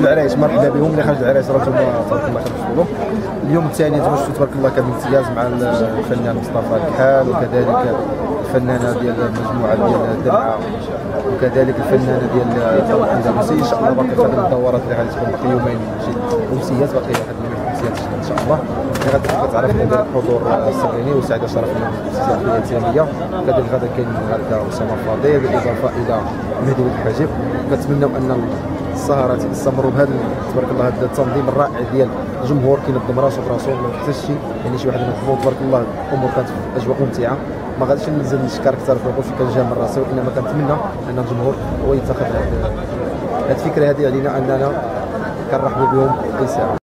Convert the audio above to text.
في العرايش مرحبا بهم. اللي خارج العرايش راه تبارك الله كنشوفوا اليوم الثاني تمشوا تبارك الله كان امتياز مع الفنان مصطفى الكحال وكذلك الفنانة ديال المجموعه ديال الدمعه وكذلك الفنانة ديال الأندلسي. إن شاء الله باقي خدم الدورات اللي غادي تكون باقي يومين امسيات باقي واحد امسيات إن شاء الله. اللي غادي تعرف حضور السبعيني وسعيدة شرف من التيميه كذلك غدا كاين غدا اسامه فاضل بالإضافة إلى مهدي الحاجب كنتمنوا أن السهرة تستمروا بهذا تبارك الله هذا التنظيم الرائع ديال الجمهور كينظم راسو براسو ما حتى شي يعني شي واحد نظموا تبارك الله الأمور كانت في أجواء ممتعة. ما غاديش ننزل نشكر أكثر في نقول كنجامل راسي وإنما كنتمنى أن الجمهور هو يتخذ هذه الفكرة هذه علينا أننا كنرحبوا بهم. اي ساعه